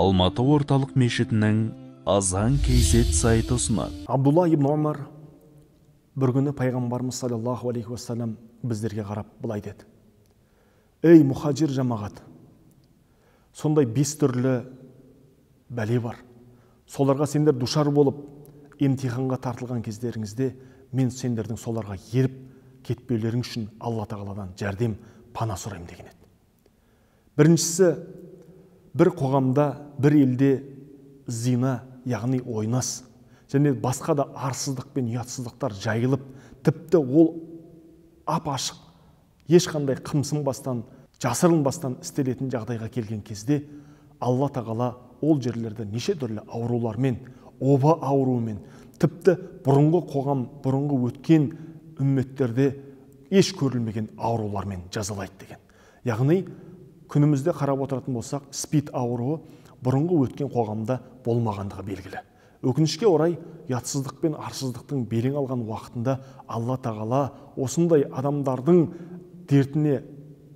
алматы орталық мешітінің азан кейзет сайты ұсынады. Абдулла ибн омар бір күні пайғамбарымыз саллаллаху алейхи уассалам біздерге қарап былай деді. Ей мұхажир жамағат сондай бес түрлі бәле бар. Соларға сендер душар болып емтиханға тартылған кездеріңізде мен сендердің соларға еріп кетпеулерің үшін алла тағаладан жәрдем пана сұраймын деген еді. Біріншісі бір қоғамда бір елде зина яғни ойнас және басқа да арсыздық пен ұятсыздықтар жайылып тіпті ол ап ашық ешқандай қымсынбастан жасырынбастан істелетін жағдайға келген кезде алла тағала ол жерлерді неше түрлі аурулармен оба ауруымен тіпті бұрынғы қоғам бұрынғы өткен үмметтерде еш көрілмеген аурулармен жазалайды деген. Яғни күнімізде қарап отыратын болсақ спид ауруы бұрынғы өткен қоғамда болмағандығы белгілі. Өкінішке орай ұятсыздық пен арсыздықтың белең алған уақытында алла тағала осындай адамдардың дертіне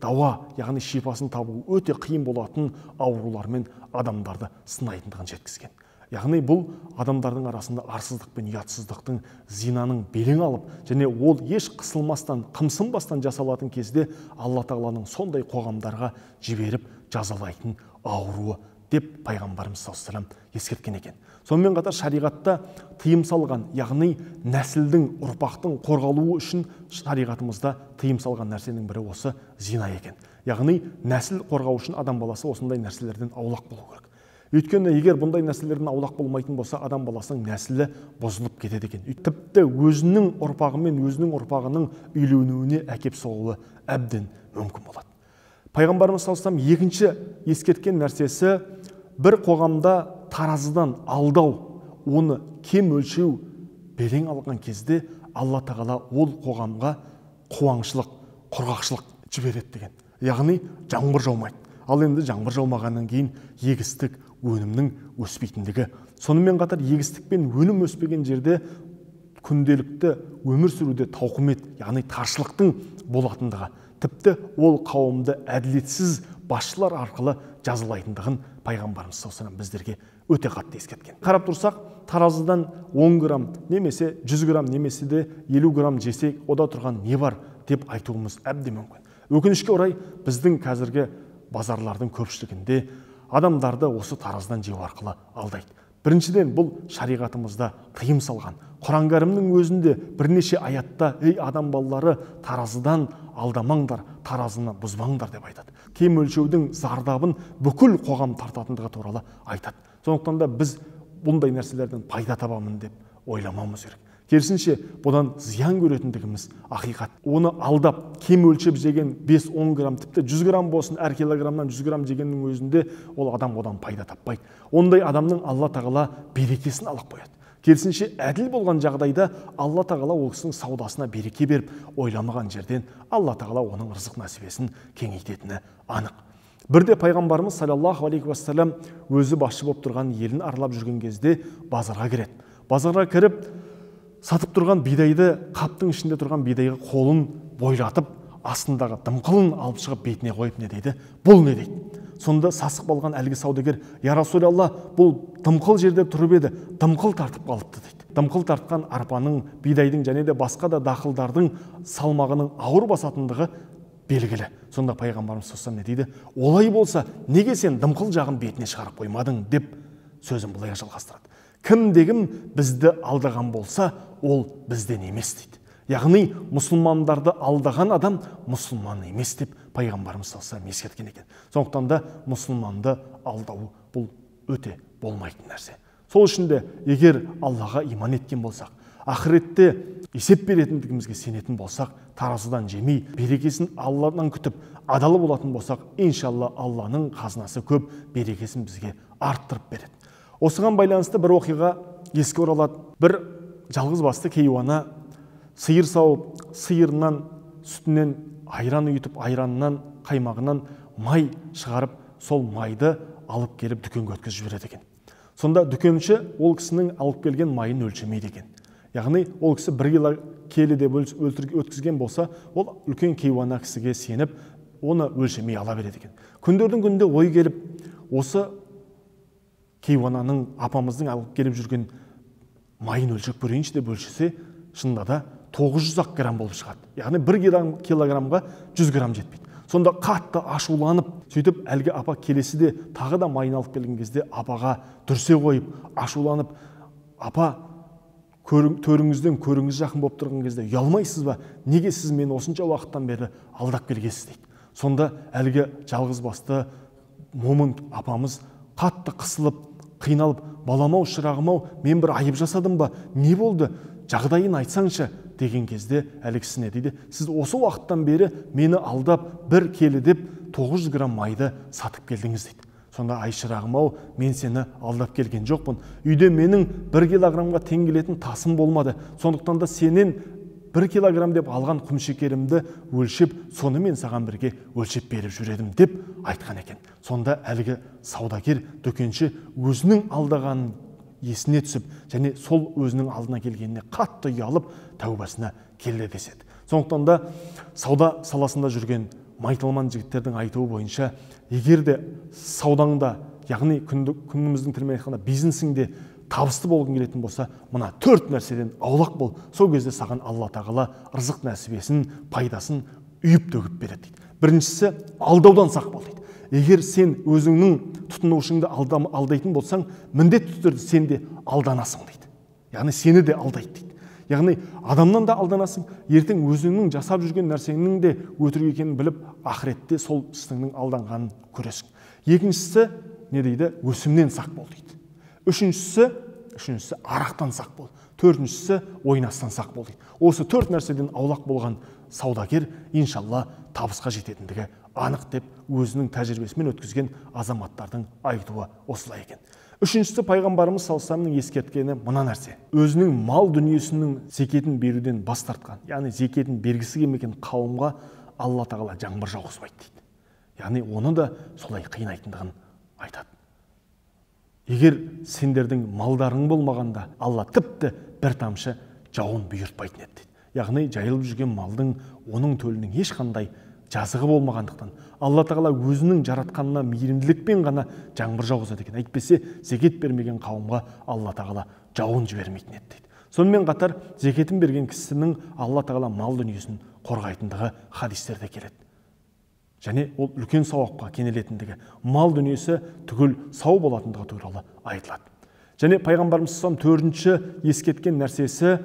дауа яғни шипасын табу өте қиын болатын аурулармен адамдарды сынайтындығын жеткізген. Яғни бұл адамдардың арасында арсыздық пен ұятсыздықтың зинаның белең алып және ол еш қысылмастан қымсынбастан жасалатын кезде алла тағаланың сондай қоғамдарға жіберіп жазалайтын ауруы деп пайғамбарымыз саллаллаху ескерткен екен. Сонымен қатар шариғатта тыйым салған яғни нәсілдің ұрпақтың қорғалуы үшін шариғатымызда тыйым салған нәрсенің бірі осы зина екен. Яғни нәсіл қорғау үшін адам баласы осындай нәрселерден аулақ болу керек. Өйткені егер бұндай нәрселерден аулақ болмайтын болса адам баласының нәсілі бұзылып кетеді екен. Тіпті өзінің ұрпағы мен өзінің ұрпағының үйленуіне әкеп соғуы әбден мүмкін болады. Пайғамбарымыз саллаллаху алейhi екінші ескерткен нәрсесі бір қоғамда таразыдан алдау оны кем өлшеу белең алған кезде алла тағала ол қоғамға қуаңшылық құрғақшылық жібереді деген. Яғни жаңбыр жаумайды. Ал енді жаңбыр жаумағаннан кейін егістік өнімнің өспейтіндігі. Сонымен қатар егістік пен өнім өспеген жерде күнделікті өмір сүруде тауқымет яғни таршылықтың болатындығы. Тіпті ол қауымды әділетсіз басшылар арқылы жазалайтындығын пайғамбарымыз саллаллаху біздерге өте қатты ескерткен. Қарап тұрсақ таразыдан 10 грамм немесе 100 грамм немесе де 50 грамм жесек ода тұрған не бар деп айтуымыз әбден мүмкін. Өкінішке орай біздің қазіргі базарлардың көпшілігінде адамдарды осы тараздан жеу арқылы алдайды. Біріншіден бұл шариғатымызда тыйым салған. Құран кәрімнің өзінде бірнеше аятта ей адам балалары таразыдан алдамаңдар таразыны бұзбаңдар деп айтады. Кем өлшеудің зардабын бүкіл қоғам тартатындығы туралы айтады. Сондықтан да біз бұндай нәрселерден пайда табамын деп ойламауымыз керек. Керісінше бұдан зиян көретіндігіміз ақиқат. Оны алдап кем өлшеп жеген 5-10 грамм тіпті 100 грамм болсын әр килограммнан 100 грамм жегеннің өзінде ол адам одан пайда таппайды. Ондай адамның алла тағала берекесін алып қояды керісінше әділ болған жағдайда алла тағала ол кісінің саудасына береке беріп ойламаған жерден алла тағала оның рызық нәсібесін кеңейтетіні анық. Бірде пайғамбарымыз саллаллаху алейхи уассалам өзі басшы болып тұрған елін аралап жүрген кезде базарға кіреді. Базарға кіріп сатып тұрған бидайды қаптың ішінде тұрған бидайға қолын бойлатып астындағы дымқылын алып шығып бетіне қойып не дейді? Бұл не дейді? Сонда сасық болған әлгі саудагер я расулалла бұл дымқыл жерде тұрып еді дымқыл тартып қалыпты дейді. Дымқыл тартқан арпаның бидайдың және де басқа да дақылдардың салмағының ауыр басатындығы белгілі. Сонда пайғамбарымыз саллаллаху не дейді? Олай болса неге сен дымқыл жағын бетіне шығарып қоймадың? деп сөзін былай жалғастырады. Кімде кім бізді алдаған болса ол бізден емес дейді. Яғни мұсылмандарды алдаған адам мұсылман емес деп пайғамбарымыз саллаллаху ескерткен екен. Сондықтан да мұсылманды алдау бұл өте болмайтын нәрсе. Сол үшін де егер аллаға иман еткен болсақ ақыретте есеп беретіндігімізге сенетін болсақ таразыдан жемей берекесін алладан күтіп адал болатын болсақ иншалла алланың қазынасы көп берекесін бізге арттырып береді. Осыған байланысты бір оқиға еске оралады. Бір жалғыз басты кейуана сиыр сауып сиырынан сүтінен айран ұйытып айранынан қаймағынан май шығарып сол майды алып келіп дүкенге өткізіп жібереді екен. Сонда дүкенші ол кісінің алып келген майын өлшемейді екен. Яғни ол кісі бір келі деп өткізген болса ол үлкен кейуана кісіге сеніп оны өлшемей ала береді екен. Күндердің күнінде ой келіп осы кейуананың апамыздың алып келіп жүрген майын өлшеп көрейінші деп өлшесе шынында да 900 ақ грамм болып шығады. Яғни бір килограммға 100 грамм жетпейді. Сонда қатты ашуланып сөйтіп әлгі апа келесі де тағы да майын алып келген кезде апаға дүрсе қойып ашуланып апа төріңізден көріңіз жақын болып тұрған кезде ұялмайсыз ба? Неге сіз мені осынша уақыттан бері алдап келгенсіз? дейді. Сонда әлгі жалғыз басты момын апамыз қатты қысылып қиналып балам ау шырағым ау мен бір айып жасадым ба? Не болды? Жағдайын айтсаңшы деген кезде әлгі кісі не дейді сіз осы уақыттан бері мені алдап бір келі деп 900 грамм майды сатып келдіңіз дейді. Сонда ай шырағым ау мен сені алдап келген жоқпын. Үйде менің бір килограммға тең келетін тасым болмады. Сондықтан да сенен бір килограмм деп алған құмшекерімді өлшеп соны мен саған бірге өлшеп беріп жүр деп айтқан екен. Сонда әлгі саудагер дүкенші өзінің алдағанын есіне түсіп және сол өзінің алдына келгеніне қатты ұялып тәубасына келді деседі. Сондықтан да сауда саласында жүрген майталман жігіттердің айтуы бойынша егер де саудаңда яғни күніміздің тілімен айтқанда бизнесіңде табысты болғың келетін болса мына төрт нәрседен аулақ бол. Сол кезде саған алла тағала ырзық нәсібесін пайдасын үйіп төгіп береді дейді. Біріншісі алдаудан сақ бол дейді. Егер сен өзіңнің тұтынушыңды алдайтын болсаң міндетті түрде сен де алданасың дейді. Яғни сені де алдайды дейді. Яғни адамнан да алданасың ертең өзіңнің жасап жүрген нәрсеңнің де өтірік екенін біліп ақыретте сол істіңнің алданғанын көресің. Екіншісі не дейді өсімнен сақ бол дейді. Үшіншісі үшіншісі арақтан сақ бол. Төртіншісі ойнастан сақ бол дейді. Осы төрт нәрседен аулақ болған саудагер иншалла табысқа жететіндігі анық деп өзінің тәжірибесімен өткізген азаматтардың айтуы осылай екен. Үшіншісі пайғамбарымыз саллаллаху ескерткені мына нәрсе. Өзінің мал дүниесінің зекетін беруден бас тартқан яғни зекетін бергісі келмеген қауымға алла тағала жаңбыр жауғызбайды дейді. Яғни оны да солай қинайтындығын айтады. Егер сендердің малдарың болмағанда алла тіпті бір тамшы жауын бұйыртпайтын еді дейді. Яғни жайылып жүрген малдың оның төлінің ешқандай жазығы болмағандықтан алла тағала өзінің жаратқанына мейірімділікпен ғана жаңбыр жауғызады екен. Әйтпесе зекет бермеген қауымға алла тағала жауын жібермейтін еді дейді. Сонымен қатар зекетін берген кісінің алла тағала мал дүниесін қорғайтындығы хадистерде келеді. Және ол үлкен сауапқа кенелетіндігі мал дүниесі түгел сау болатындығы туралы айтылады. Және пайғамбарымыз төртінші ескерткен нәрсесі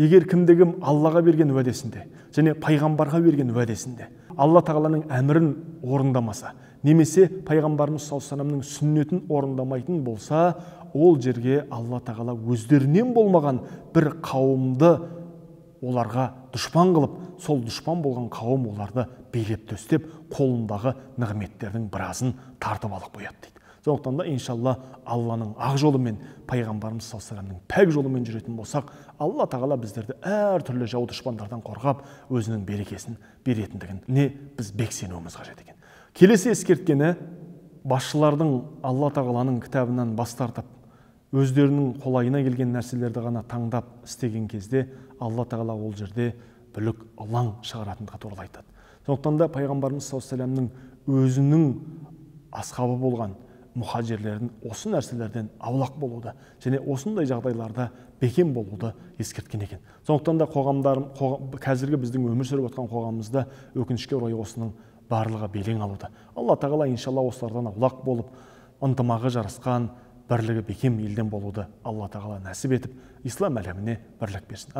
егер кімде кім аллаға берген уәдесінде және пайғамбарға берген уәдесінде алла тағаланың әмірін орындамаса немесе пайғамбарымыз саллаллаху сүннетін орындамайтын болса ол жерге алла тағала өздерінен болмаған бір қауымды оларға дұшпан қылып сол дұшпан болған қауым оларды билеп төстеп қолындағы нығметтердің біразын тартып алып қояды дейді. Сондықтан да иншалла алланың ақ жолымен пайғамбарымыз саллаллаху пәк жолымен жүретін болсақ алла тағала біздерді әртүрлі жау дұшпандардан қорғап өзінің берекесін беретіндігіне біз бек сенуіміз қажет екен. Келесі ескерткені басшылардың алла тағаланың кітабынан бас тартып өздерінің қолайына келген нәрселерді ғана таңдап істеген кезде алла тағала ол жерде бүлік ылаң шығаратындығы туралы айтады. Сондықтан да пайғамбарымыз саллаллаху өзінің асхабы болған мұхажирлердің осы нәрселерден аулақ болуды және осындай жағдайларда бекем болуды ескерткен екен. Сондықтан да қоғамдар қоғам, қазіргі біздің өмір сүріп жатқан қоғамымызда өкінішке орай осының барлығы белең алуда. Алла тағала иншалла осылардан аулақ болып ынтымағы жарасқан бірлігі бекем елден болуды алла тағала нәсіп етіп ислам әлеміне бірлік берсін.